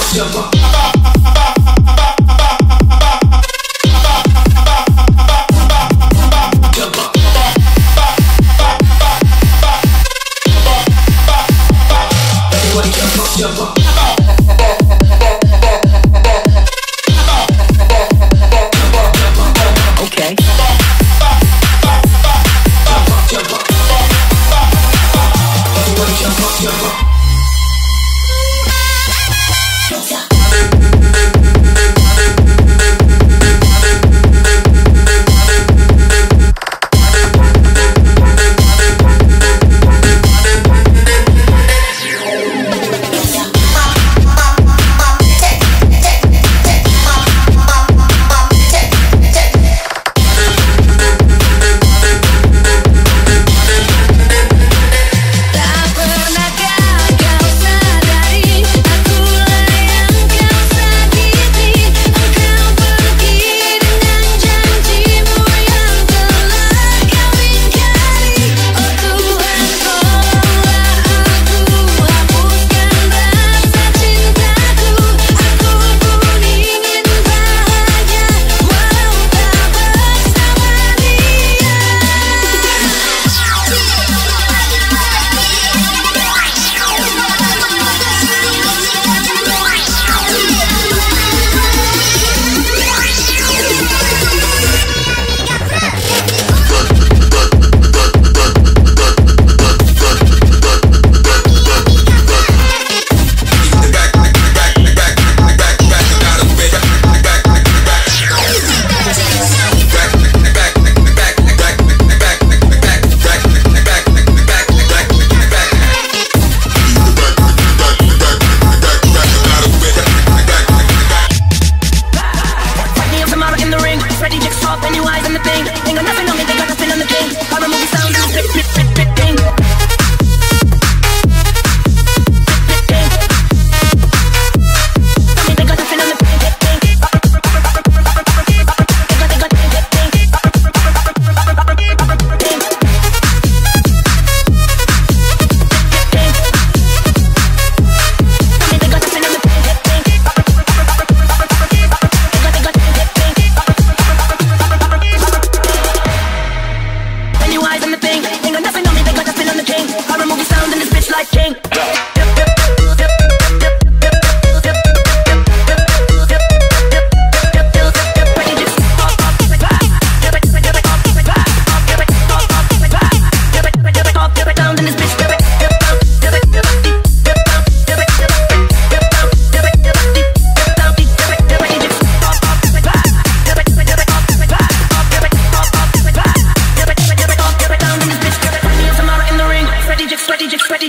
Shabba.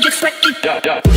just sweat. Yeah, yeah.